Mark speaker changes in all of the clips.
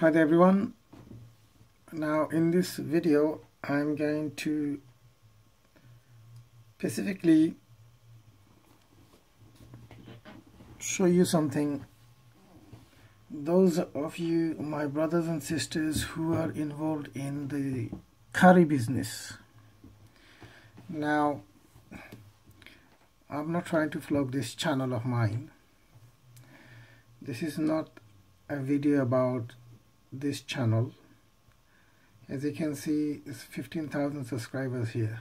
Speaker 1: Hi there everyone. Now in this video I'm going to specifically show you something. Those of you my brothers and sisters who are involved in the curry business. Now I'm not trying to flog this channel of mine. This is not a video about this channel. As you can see it's 15,000 subscribers here.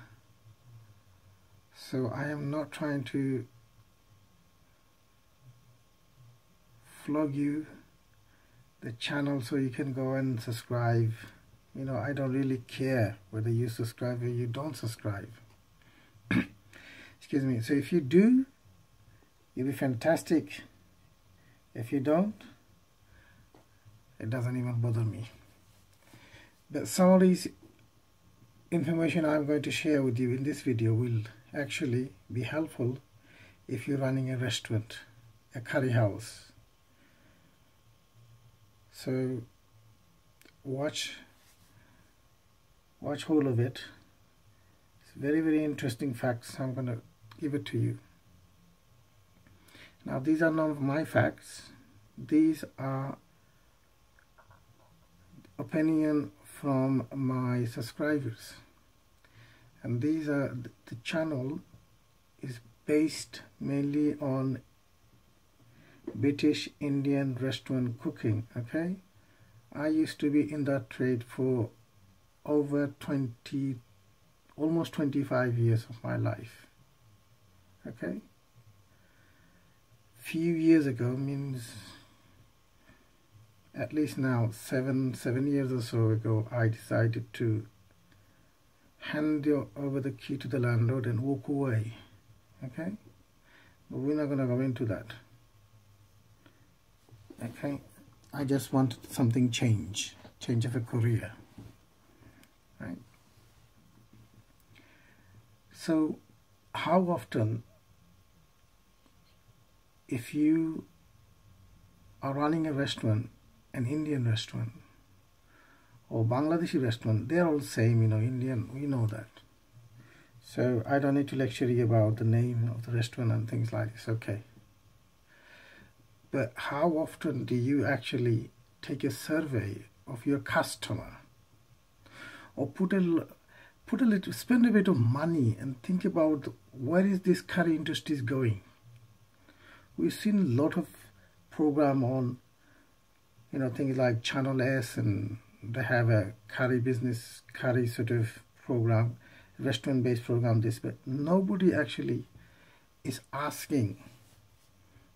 Speaker 1: So I am not trying to flog you the channel so you can go and subscribe. You know I don't really care whether you subscribe or you don't subscribe. Excuse me. So if you do you'll be fantastic. If you don't it doesn't even bother me. But some of these information I'm going to share with you in this video will actually be helpful if you're running a restaurant a curry house. So watch watch whole of it. It's very very interesting facts I'm gonna give it to you. Now these are not my facts. These are opinion from my subscribers. And these are the channel is based mainly on British Indian restaurant cooking okay? I used to be in that trade for over 20 almost 25 years of my life okay? Few years ago means at least now seven seven years or so ago I decided to hand over the key to the landlord and walk away. Okay? But we're not going to go into that. Okay? I just wanted something change change of a career. Right? So how often if you are running a restaurant an Indian restaurant or Bangladeshi restaurant they're all the same you know Indian we know that. So I don't need to lecture you about the name of the restaurant and things like this okay. But how often do you actually take a survey of your customer? Or put a put a little spend a bit of money and think about where is this curry industry is going? We've seen a lot of program on you know things like channel s and they have a curry business curry sort of program restaurant based program this but nobody actually is asking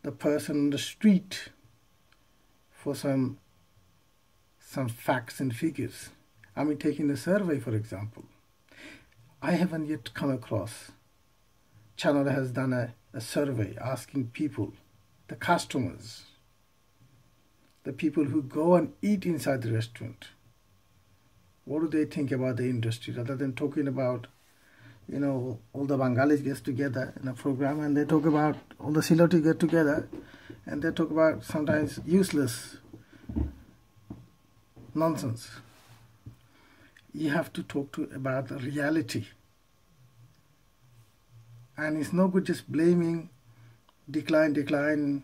Speaker 1: the person on the street for some some facts and figures. I mean, taking a survey, for example. I haven't yet come across. Channel has done a, a survey asking people, the customers, the people who go and eat inside the restaurant, what do they think about the industry rather than talking about you know, all the Bengalis get together in a program and they talk about, all the Siloti get together and they talk about sometimes useless nonsense. You have to talk to about the reality. And it's no good just blaming decline, decline,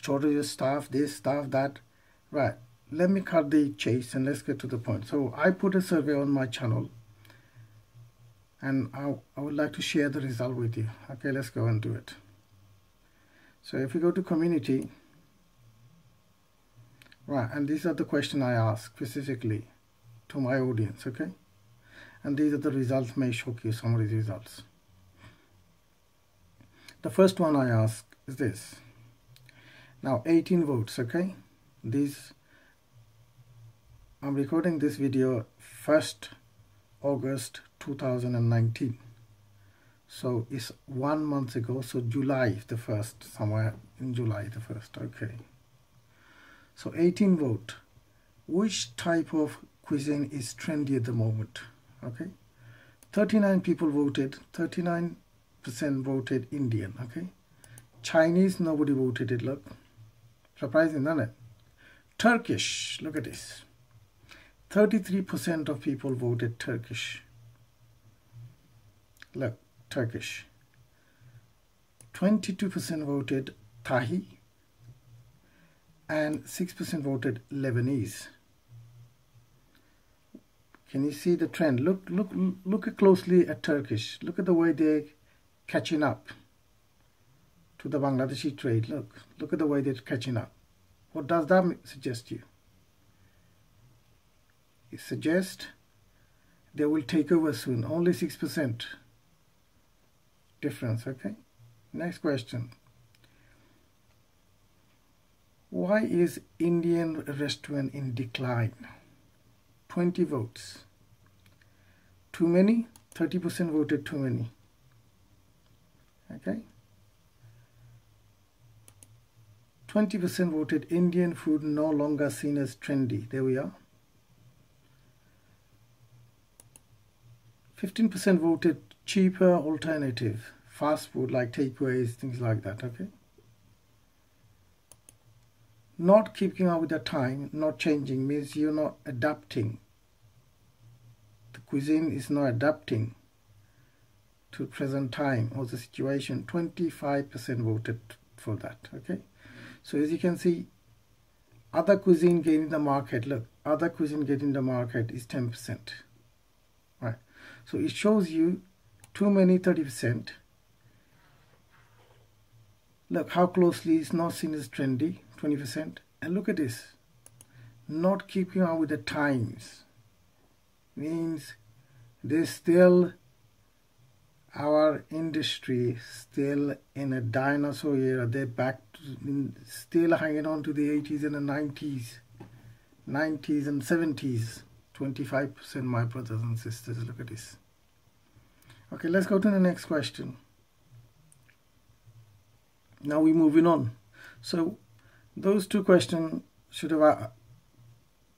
Speaker 1: shortage of staff, this, staff, that. Right. Let me cut the chase and let's get to the point. So I put a survey on my channel and I, I would like to share the result with you okay let's go and do it so if we go to community right and these are the question I ask specifically to my audience okay and these are the results may shock you some of these results the first one I ask is this now 18 votes okay? These I'm recording this video first August 2019 so it's one month ago so July the 1st somewhere in July the 1st okay? So 18 vote. Which type of cuisine is trendy at the moment okay? 39 people voted 39 percent voted Indian okay? Chinese nobody voted it look surprising isn't it Turkish, look at this. 33% of people voted Turkish. Look, Turkish. 22% voted Thai and 6% voted Lebanese. Can you see the trend? Look, look, look closely at Turkish. Look at the way they're catching up to the Bangladeshi trade. Look, look at the way they're catching up. What does that suggest you? It suggests they will take over soon. Only 6% difference, okay? Next question. Why is Indian restaurant in decline? 20 votes. Too many? 30% voted too many. Okay? 20% voted Indian food no longer seen as trendy. There we are. 15% voted cheaper alternative. Fast food like takeaways, things like that. Okay. Not keeping up with the time, not changing means you're not adapting. The cuisine is not adapting to present time or the situation. 25% voted for that. Okay. So as you can see, other cuisine gaining the market, look, other cuisine getting the market is 10%. Right. So it shows you too many 30%. Look how closely it's not seen as trendy, 20%. And look at this. Not keeping up with the times means they still our industry still in a dinosaur era. They're back, to, still hanging on to the 80s and the 90s, 90s and 70s. 25% my brothers and sisters. Look at this. Okay, let's go to the next question. Now we're moving on. So those two questions should have uh,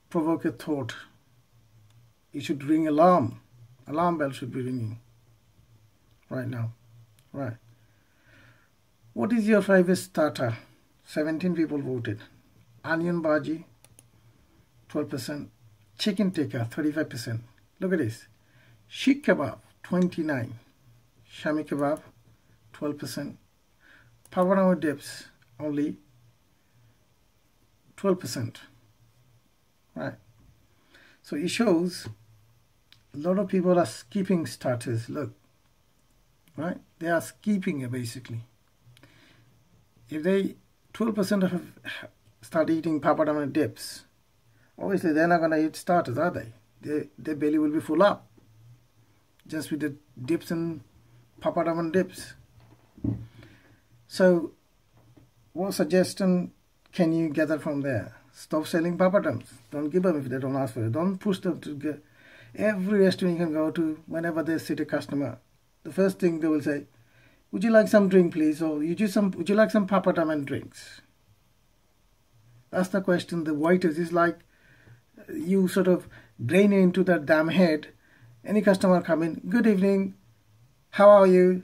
Speaker 1: provoked a thought. It should ring alarm. Alarm bell should be ringing right now. Right. What is your favorite starter? 17 people voted. Onion bhaji, 12%. Chicken tikka, 35%. Look at this. Sheikh kebab, 29. Shami kebab, 12%. Papadum and dips, only 12%. Right. So it shows a lot of people are skipping starters. Look, right? They are skipping it basically. If they 12% of start eating papadum and dips, obviously they're not going to eat starters, are they? they? Their belly will be full up just with the dips and papadum and dips. So, what suggestion can you gather from there? Stop selling papadums. Don't give them if they don't ask for it. Don't push them to get every restaurant you can go to whenever they sit a customer the first thing they will say, would you like some drink please? Or you just some would you like some papadum and drinks? That's the question the waiters is. Like uh, you sort of drain into that damn head. Any customer come in good evening. How are you?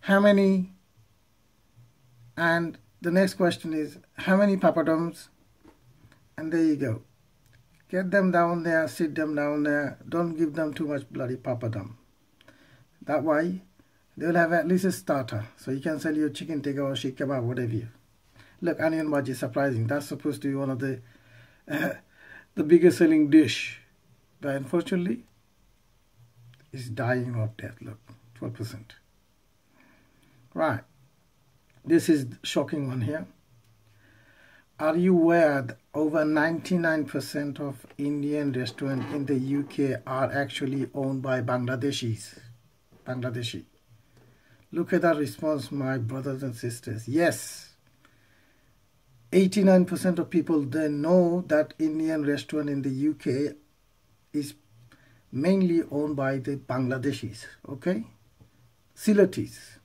Speaker 1: How many? And the next question is how many papadums and there you go. Get them down there sit them down there. Don't give them too much bloody papadum that way, they will have at least a starter. So you can sell your chicken tikka or sheikh kebab, whatever you. Look, onion bhaji is surprising. That's supposed to be one of the uh, the biggest selling dish. But unfortunately, it's dying of death. Look, 12%. Right. This is shocking one here. Are you aware that over 99% of Indian restaurants in the UK are actually owned by Bangladeshis? Bangladeshi. Look at that response, my brothers and sisters. Yes, 89% of people they know that Indian restaurant in the UK is mainly owned by the Bangladeshis, okay? Silatis.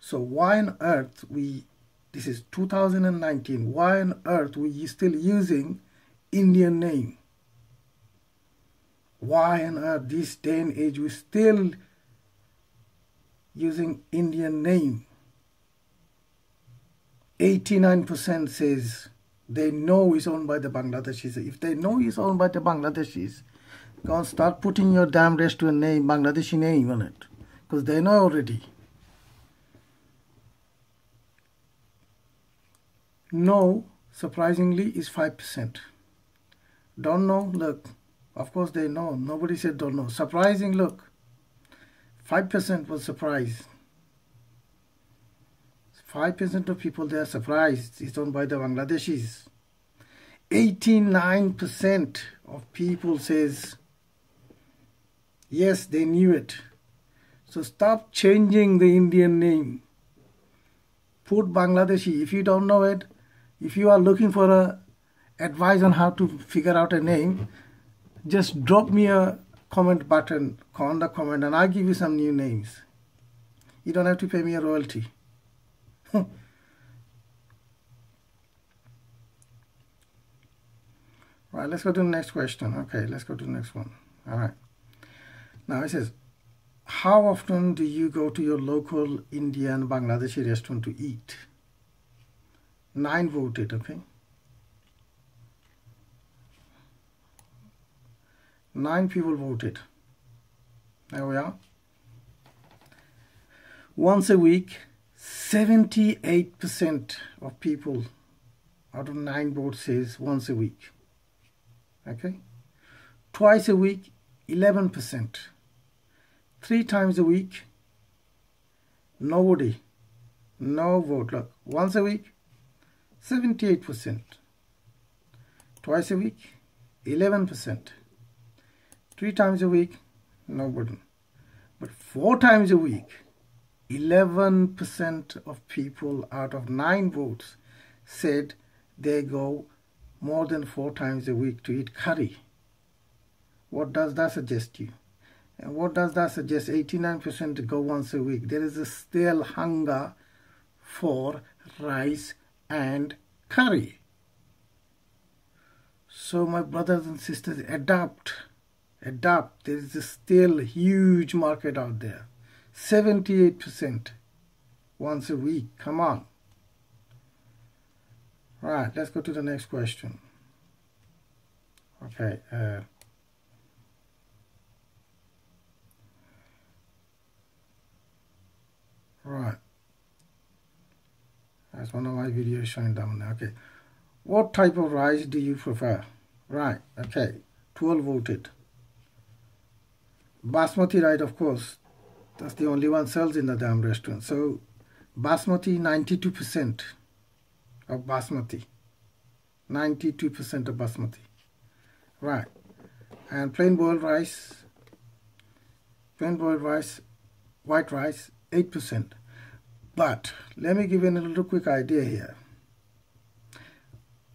Speaker 1: So why on earth we, this is 2019, why on earth we still using Indian name? Why on earth this day and age we still using Indian name? 89% says they know it's owned by the Bangladeshis. If they know it's owned by the Bangladeshis, go start putting your damn restaurant name, Bangladeshi name on it. Because they know already. No, surprisingly, is 5%. Don't know, look. Of course they know. Nobody said don't know. Surprising, look. 5% was surprised. 5% of people they are surprised it's owned by the Bangladeshis. 89% of people says yes they knew it. So stop changing the Indian name. Put Bangladeshi. If you don't know it, if you are looking for a advice on how to figure out a name, just drop me a comment button on the comment and I'll give you some new names. You don't have to pay me a royalty. right, let's go to the next question. Okay, let's go to the next one. All right. Now it says, how often do you go to your local Indian Bangladeshi restaurant to eat? Nine voted, okay? Nine people voted. There we are. Once a week, 78% of people out of nine votes says once a week. Okay? Twice a week, 11%. Three times a week, nobody. No vote. Look, once a week, 78%. Twice a week, 11%. Three times a week, nobody. But four times a week, 11% of people out of nine votes said they go more than four times a week to eat curry. What does that suggest you? And what does that suggest? 89% go once a week. There is a still hunger for rice and curry. So my brothers and sisters, adapt. Adapt. There is still huge market out there. 78% once a week. Come on. Right, let's go to the next question. Okay. Uh, right. That's one of my videos showing down there. Okay. What type of rice do you prefer? Right. Okay. 12 voted. Basmati rice, of course, that's the only one sells in the damn restaurant. So basmati, 92% of basmati. 92% of basmati. Right. And plain boiled rice, plain boiled rice, white rice, 8%. But let me give you a little quick idea here.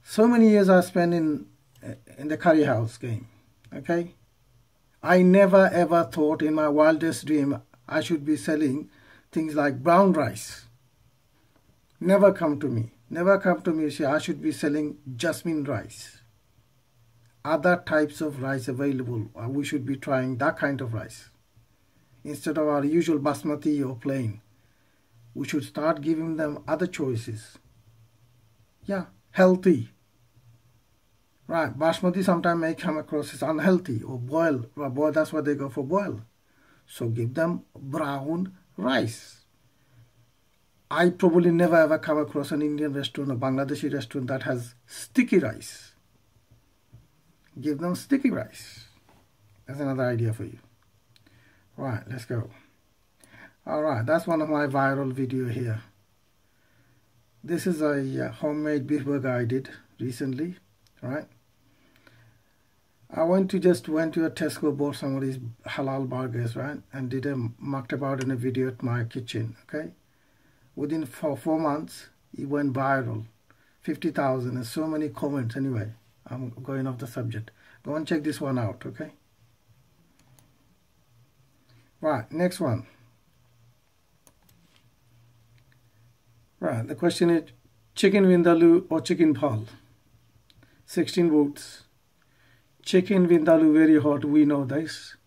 Speaker 1: So many years I spent in, in the curry house game, okay? I never ever thought in my wildest dream I should be selling things like brown rice. Never come to me. Never come to me say I should be selling jasmine rice. Other types of rice available. Uh, we should be trying that kind of rice. Instead of our usual basmati or plain. We should start giving them other choices. Yeah, healthy. Right, basmati sometimes may come across as unhealthy or boil. Boil, that's why they go for boil. So give them brown rice. I probably never ever come across an Indian restaurant or Bangladeshi restaurant that has sticky rice. Give them sticky rice. That's another idea for you. Right, let's go. Alright, that's one of my viral video here. This is a uh, homemade beef burger I did recently, right? I went to just went to a Tesco, bought some of these halal burgers, right, and did a marked about in a video at my kitchen. Okay, within four four months, it went viral, fifty thousand, and so many comments. Anyway, I'm going off the subject. Go and check this one out. Okay. Right, next one. Right, the question is chicken vindaloo or chicken phal. 16 votes. Chicken Vindaloo very hot, we know this.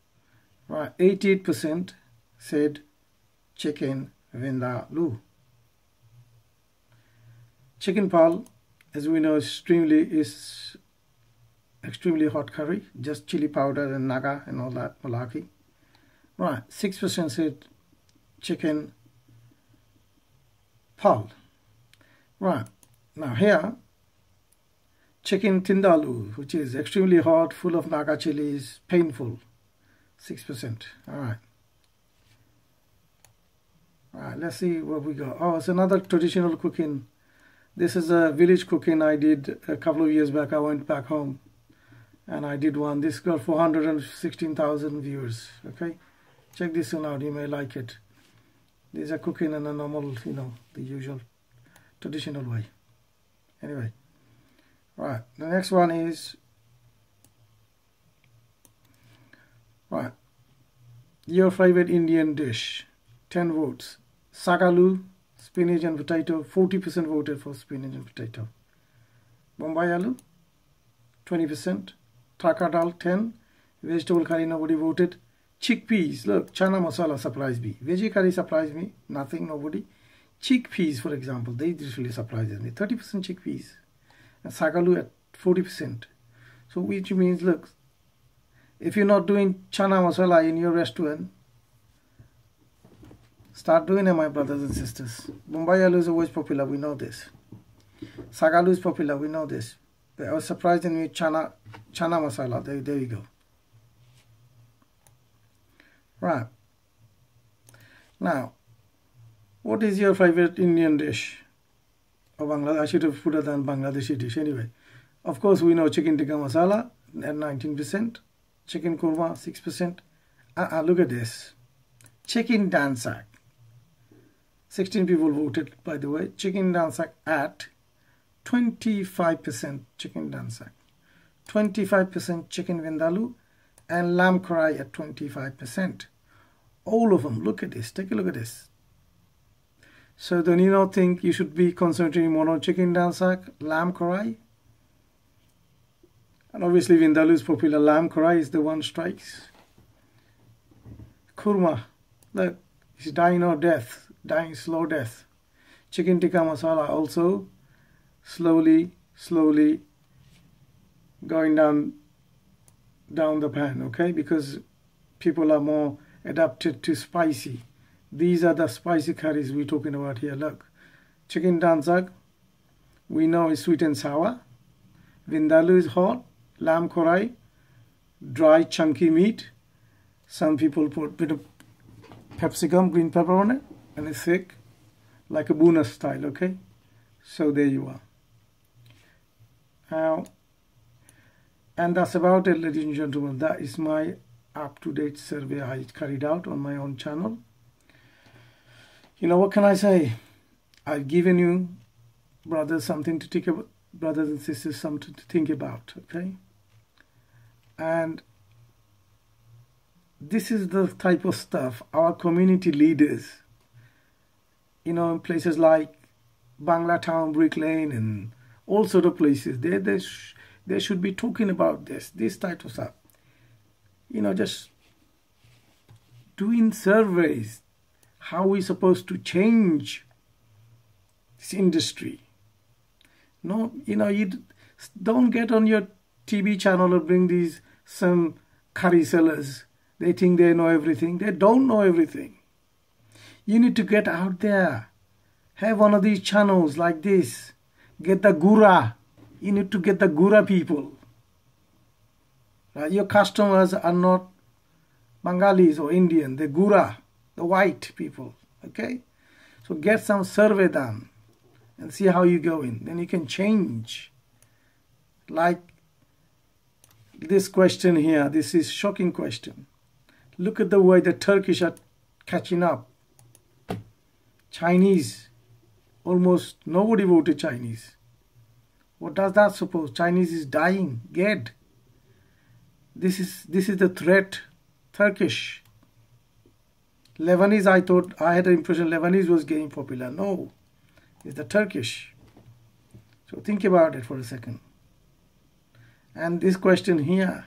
Speaker 1: Right, 88% said chicken Vindaloo. chicken phal, as we know, extremely is extremely hot curry, just chili powder and naga and all that malaki. Right, six percent said chicken phal. Right now here, chicken tindalu, which is extremely hot, full of naga chilies, painful, six percent. All right. All right, let's see what we got. Oh, it's another traditional cooking. This is a village cooking I did a couple of years back. I went back home and I did one. This got 416,000 viewers. Okay, check this one out. You may like it. These are cooking in a normal, you know, the usual traditional way. Anyway, right. The next one is right. Your favorite Indian dish. 10 votes. Saag aloo, spinach and potato. 40% voted for spinach and potato. Bombay aloo, 20%. Tarka dal 10. Vegetable curry nobody voted. Chickpeas, look, chana masala surprised me. Veggie curry surprised me, nothing, nobody. Chickpeas, for example, they really surprises me. 30% chickpeas. And saag aloo at 40%. So which means, look, if you're not doing chana masala in your restaurant, start doing it, my brothers and sisters. Bombay aloo is always popular, we know this. Saag aloo is popular, we know this. I was surprised in me chana chana masala. There, there you go. Right. Now, what is your favorite Indian dish? Or Bangladesh? I should have put it on Bangladeshi dish anyway. Of course, we know chicken tikka masala at 19%, chicken korma 6%. Uh, uh, look at this. Chicken dansak. 16 people voted, by the way. Chicken dansak at 25% chicken dansak, 25% chicken vindaloo, and lamb karahi at 25%. All of them, look at this, take a look at this. So then you not think you should be concentrating more on chicken dansak, lamb karahi? And obviously vindaloo is popular, lamb karahi is the one strikes. Korma, look, he's dying of death, dying slow death. Chicken tikka masala also slowly, slowly going down down the pan, okay? Because people are more adapted to spicy. These are the spicy curries we're talking about here. Look, chicken dansak, we know is sweet and sour. Vindaloo is hot. Lamb karahi, dry chunky meat. Some people put a bit of capsicum, green pepper on it, and it's thick, like a bhuna style, okay? So there you are. Now, and that's about it, ladies and gentlemen. That is my up-to-date survey I carried out on my own channel. You know, what can I say? I've given you, brothers, something to think about, brothers and sisters, something to think about, okay? And this is the type of stuff our community leaders, you know, in places like Bangla Town, Brick Lane, and all sort of places. They, they, sh they should be talking about this, this type of stuff. You know, just doing surveys, how we supposed to change this industry. No, you know, you don't get on your TV channel or bring these some curry sellers. They think they know everything. They don't know everything. You need to get out there. Have one of these channels like this get the gura. You need to get the gura people. Your customers are not Bengalis or Indian, the gura, the white people. Okay? So get some survey done and see how you go in. Then you can change. Like this question here, this is shocking question. Look at the way the Turkish are catching up. Chinese Almost nobody voted Chinese. What does that suppose? Chinese is dying, dead. This is this is the threat. Turkish. Lebanese, I thought I had the impression Lebanese was getting popular. No, it's the Turkish. So think about it for a second. And this question here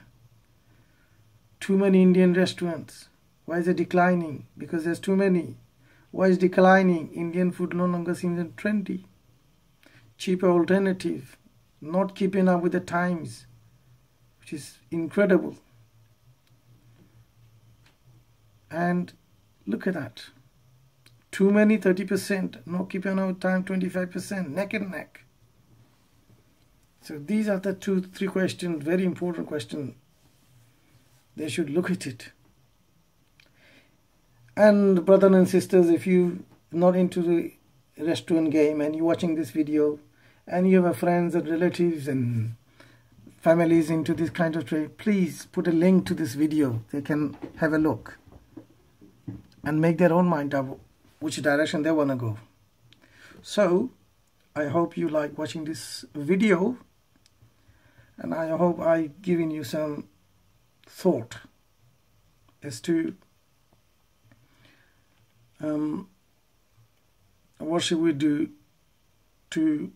Speaker 1: too many Indian restaurants. Why is it declining? Because there's too many. Why is declining? Indian food no longer seems trendy. cheaper alternative, not keeping up with the times, which is incredible. And look at that. Too many 30%, not keeping up with time 25%, neck and neck. So these are the two, three questions, very important question. They should look at it. And brothers and sisters, if you not into the restaurant game and you're watching this video and you have friends and relatives and families into this kind of trade, please put a link to this video. They can have a look and make their own mind up which direction they want to go. So, I hope you like watching this video and I hope I've given you some thought as to um, what should we do to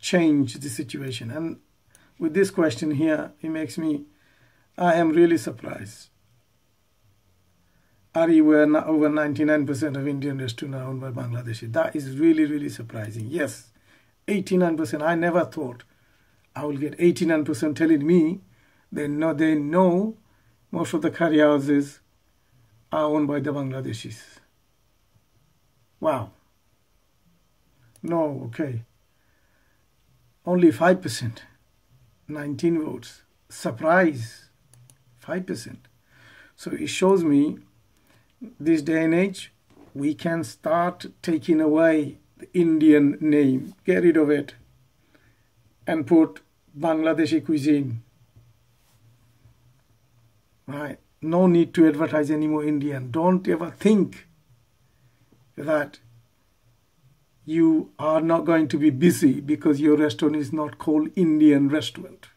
Speaker 1: change the situation and with this question here it makes me I am really surprised are you aware over 99% of Indian restaurants are owned by Bangladeshi that is really really surprising yes 89% I never thought I will get 89% telling me they know they know most of the curry houses are owned by the Bangladeshis wow no, okay. Only 5%. 19 votes. Surprise. 5%. So it shows me this day and age, we can start taking away the Indian name, get rid of it, and put Bangladeshi cuisine. Right? No need to advertise anymore Indian. Don't ever think that you are not going to be busy because your restaurant is not called Indian restaurant.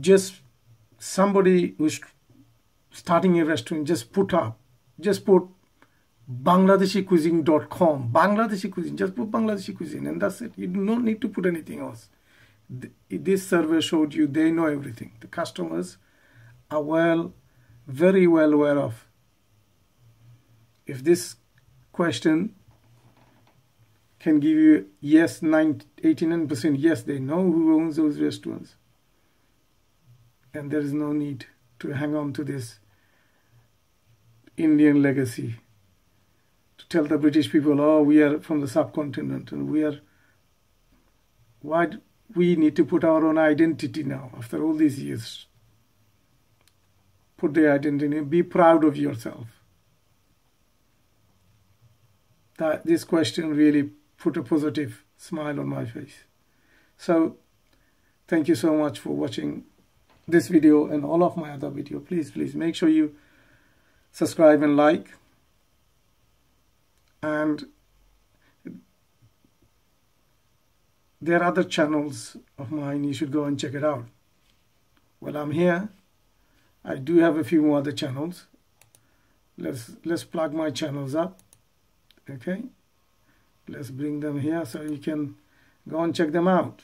Speaker 1: Just somebody who's starting a restaurant, just put up, just put BangladeshiCuisine.com, Bangladeshi cuisine, just put Bangladeshi cuisine, and that's it. You don't need to put anything else. This survey showed you they know everything. The customers are well, very well aware of if this question can give you yes 89% yes they know who owns those restaurants and there is no need to hang on to this Indian legacy. To tell the British people oh we are from the subcontinent and we are why we need to put our own identity now after all these years. Put the identity be proud of yourself. That this question really put a positive smile on my face. So thank you so much for watching this video and all of my other video. Please, please make sure you subscribe and like. And there are other channels of mine. You should go and check it out. Well, I'm here. I do have a few more other channels. Let's let's plug my channels up okay let's bring them here so you can go and check them out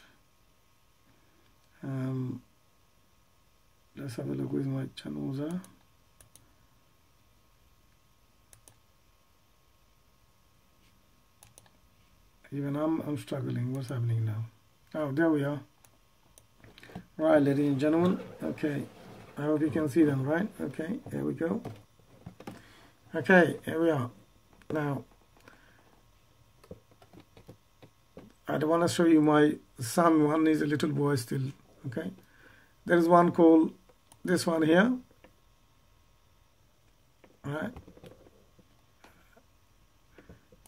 Speaker 1: um, let's have a look with my channels are even I'm, I'm struggling. What's happening now? Oh there we are. Right ladies and gentlemen. Okay. I hope you can see them right? Okay here we go. Okay here we are. Now I don't want to show you my son. One is a little boy still okay? There is one called this one here. Right.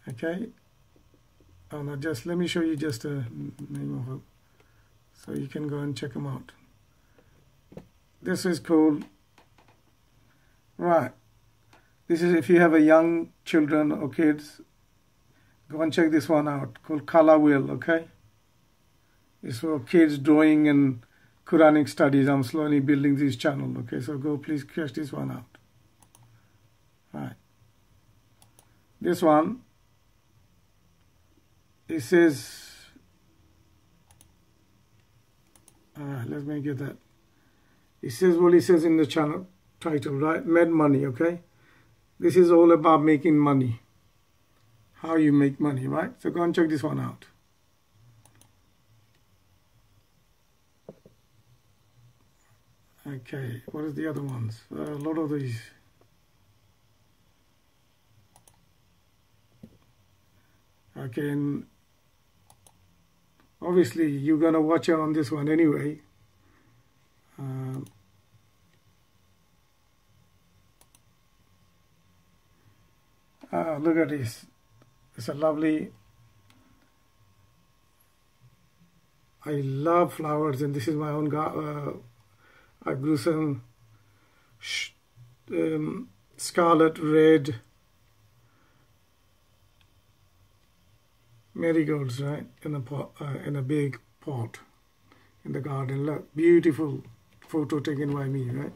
Speaker 1: Okay. Oh no just let me show you just a name of it. So you can go and check them out. This is cool right. This is if you have a young children or kids Go and check this one out called Color Wheel, okay? It's for kids drawing and Quranic studies. I'm slowly building this channel, okay? So go please catch this one out. Right. This one, it says, alright, let me get that. It says what it says in the channel title, right? Made money, okay? This is all about making money.
Speaker 2: how you make money, right? So go and check this one out. Okay, what is the other ones? Uh, a lot of these. Okay, and obviously you're gonna watch it on this one anyway. Uh, uh, look at this. It's a lovely. I love flowers, and this is my own. Uh, Some um, scarlet red marigolds, right, in a pot, uh, in a big pot in the garden. Look, beautiful photo taken by me, right?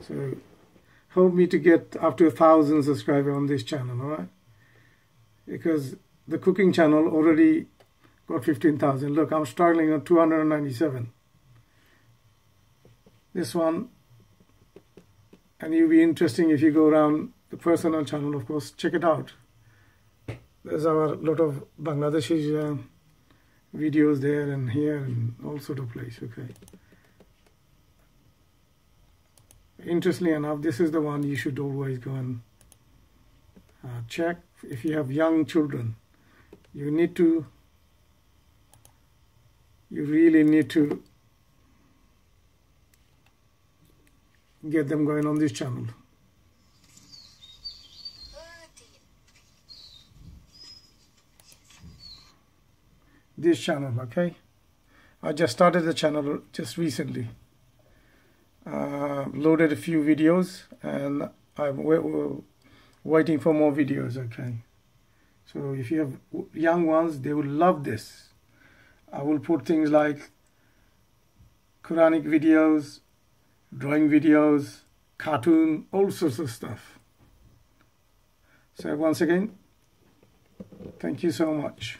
Speaker 2: So help me to get up to a thousand subscribers on this channel, all right? Because the cooking channel already got 15,000. Look, I'm struggling on 297 this one. And it'll be interesting if you go around the personal channel of course. Check it out. There's our lot of Bangladeshi uh, videos there and here and all sort of place okay. Interestingly enough this is the one you should always go and uh, check if you have young children. You need to you really need to get them going on this channel. This channel, okay? I just started the channel just recently. Uh, loaded a few videos and I'm waiting for more videos, okay? So if you have young ones, they will love this. I will put things like Quranic videos, drawing videos, cartoon, all sorts of stuff. So once again, thank you so much.